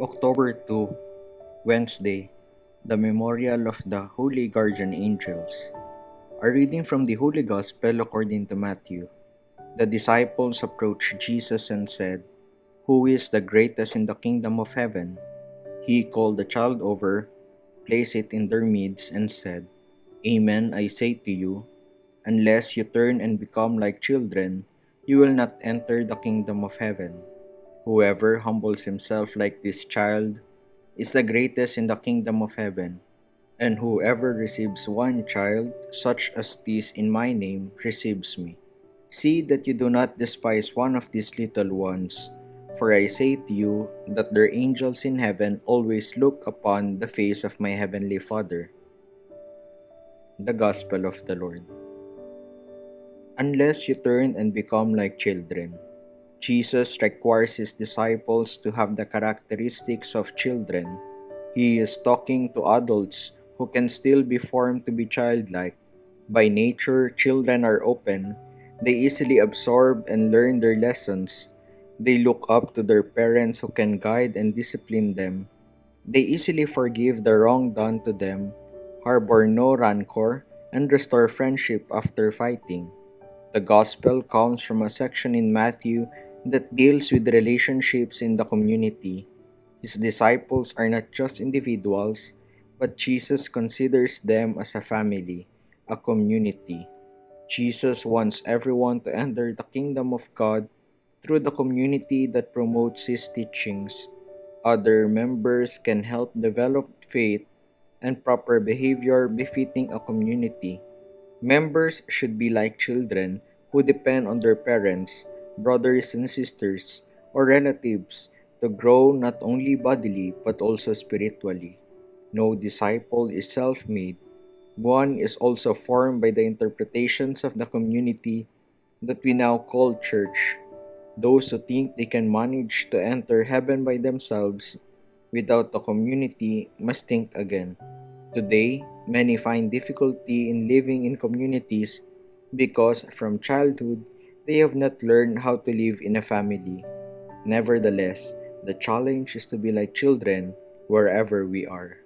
October 2, Wednesday, the memorial of the Holy Guardian Angels. A reading from the Holy Gospel according to Matthew. The disciples approached Jesus and said, Who is the greatest in the kingdom of heaven? He called the child over, placed it in their midst, and said, Amen, I say to you, unless you turn and become like children, you will not enter the kingdom of heaven. Whoever humbles himself like this child is the greatest in the kingdom of heaven. And whoever receives one child, such as this in my name, receives me. See that you do not despise one of these little ones, for I say to you that their angels in heaven always look upon the face of my heavenly Father. The Gospel of the Lord. Unless you turn and become like children, Jesus requires his disciples to have the characteristics of children. He is talking to adults who can still be formed to be childlike. By nature, children are open. They easily absorb and learn their lessons. They look up to their parents who can guide and discipline them. They easily forgive the wrong done to them, harbor no rancor, and restore friendship after fighting. The Gospel comes from a section in Matthew that deals with relationships in the community. His disciples are not just individuals, but Jesus considers them as a family, a community. Jesus wants everyone to enter the kingdom of God through the community that promotes his teachings. Other members can help develop faith and proper behavior befitting a community. Members should be like children who depend on their parents brothers and sisters, or relatives to grow not only bodily but also spiritually. No disciple is self made. One is also formed by the interpretations of the community that we now call church. Those who think they can manage to enter heaven by themselves without the community must think again. Today, many find difficulty in living in communities because from childhood they have not learned how to live in a family. Nevertheless, the challenge is to be like children wherever we are.